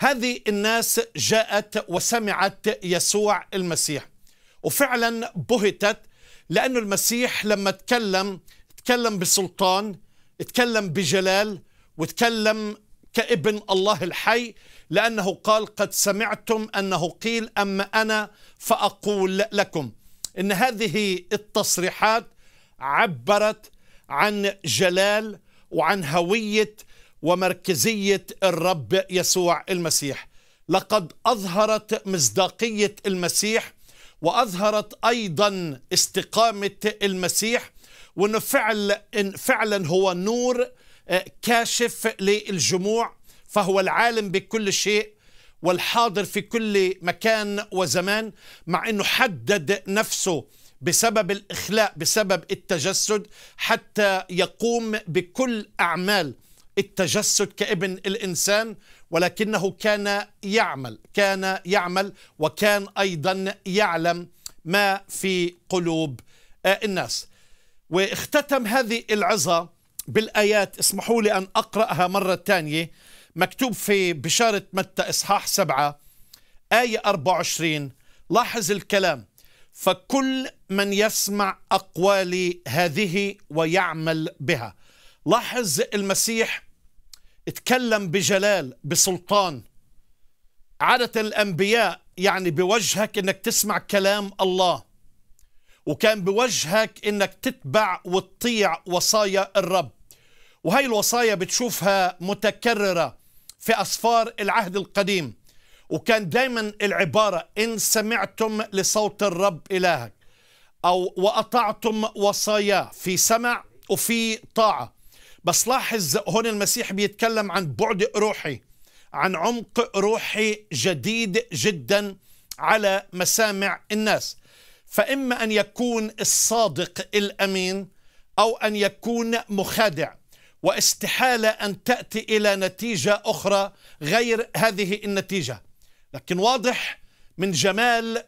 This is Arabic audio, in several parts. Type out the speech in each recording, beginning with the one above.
هذه الناس جاءت وسمعت يسوع المسيح. وفعلا بهتت لأن المسيح لما تكلم تكلم بسلطان تكلم بجلال وتكلم كابن الله الحي لأنه قال قد سمعتم أنه قيل أما أنا فأقول لكم. إن هذه التصريحات عبرت عن جلال وعن هوية ومركزية الرب يسوع المسيح. لقد أظهرت مصداقية المسيح وأظهرت أيضا استقامة المسيح وأنه فعل فعلا هو نور كاشف للجموع فهو العالم بكل شيء والحاضر في كل مكان وزمان مع أنه حدد نفسه بسبب الإخلاء بسبب التجسد حتى يقوم بكل أعمال. التجسد كابن الإنسان ولكنه كان يعمل كان يعمل وكان أيضا يعلم ما في قلوب الناس. واختتم هذه العظة بالآيات اسمحوا لي أن أقرأها مرة ثانية مكتوب في بشارة متى إصحاح سبعة آية 24 لاحظ الكلام. فكل من يسمع أقوالي هذه ويعمل بها. لاحظ المسيح اتكلم بجلال بسلطان. عادة الأنبياء يعني بوجهك إنك تسمع كلام الله وكان بوجهك إنك تتبع وتطيع وصايا الرب. وهي الوصايا بتشوفها متكررة في أسفار العهد القديم وكان دايما العبارة إن سمعتم لصوت الرب إلهك أو وأطعتم وصاياه في سمع وفي طاعة. بس لاحظ هون المسيح بيتكلم عن بعد روحي عن عمق روحي جديد جدا على مسامع الناس. فإما أن يكون الصادق الأمين أو أن يكون مخادع واستحالة أن تأتي إلى نتيجة أخرى غير هذه النتيجة. لكن واضح من جمال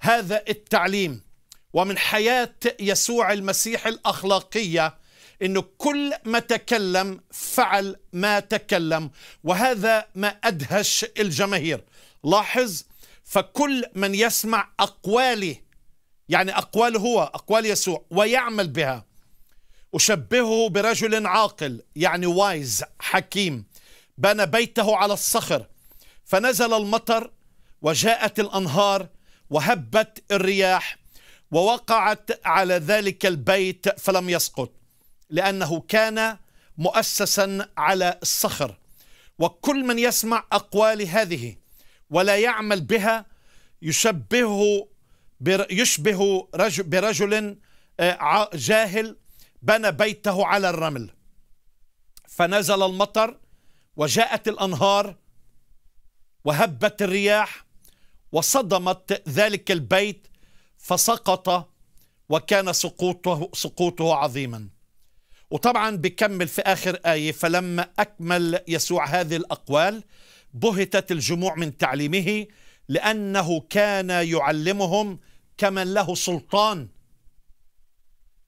هذا التعليم ومن حياة يسوع المسيح الأخلاقية أنه كل ما تكلم فعل ما تكلم وهذا ما أدهش الجماهير. لاحظ فكل من يسمع أقوالي يعني أقوال هو أقوال يسوع ويعمل بها أشبهه برجل عاقل يعني وايز حكيم بنى بيته على الصخر فنزل المطر وجاءت الأنهار وهبت الرياح ووقعت على ذلك البيت فلم يسقط. لأنه كان مؤسسا على الصخر. وكل من يسمع أقوال هذه ولا يعمل بها يشبهه يشبه رجل برجل جاهل بنى بيته على الرمل. فنزل المطر وجاءت الأنهار وهبت الرياح وصدمت ذلك البيت فسقط وكان سقوطه سقوطه عظيما. وطبعا بكمل في آخر آية فلما أكمل يسوع هذه الأقوال بهتت الجموع من تعليمه لأنه كان يعلمهم كمن له سلطان.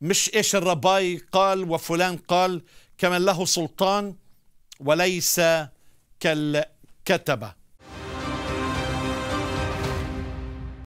مش إيش الرباي قال وفلان قال كمن له سلطان وليس كالكتبة.